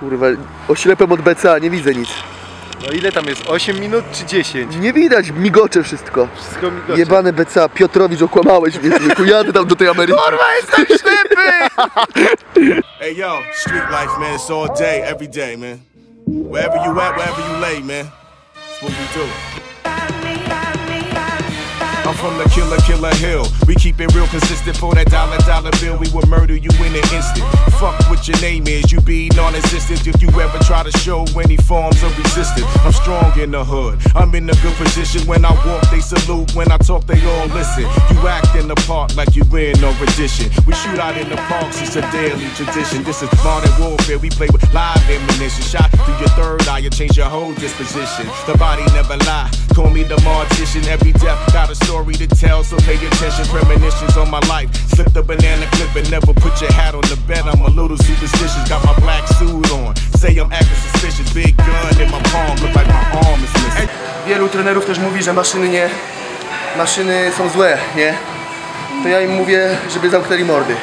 Kurwa, oślepem od BCA, nie widzę nic. No ile tam jest? 8 minut czy 10? Nie widać, migocze wszystko. Wszystko mi gości. Jebane BCA, Piotrowicz, okłamałeś mnie, człowieku, jadę tam do tej Ameryki. Kurwa, jestem ślepy! Hey yo, street life, man. It's all day, every day, man. Wherever you at, wherever you lay, man. That's what we do. I'm from the killer, killer hill. We keep it real consistent for that dollar, dollar bill. We will murder you in an instant. Fuck what your name is, you be if you ever try to show any forms of resistance. I'm strong in the hood. I'm in a good position. When I walk, they salute. When I talk, they all listen. You act in the park like you in no rendition. We shoot out in the parks, it's a daily tradition. This is modern warfare. We play with live ammunition. Shot through your third eye, you change your whole disposition. The body never lie. Call me the mortician. Every death got a story to tell, so pay attention. Premonitions on my life. Slip the banana clip and never put your hat on the bed. I'm a little superstitious. Got my Wielu trenerów też mówi, że maszyny nie... Maszyny są złe, nie? To ja im mówię, żeby zamknęli mordy.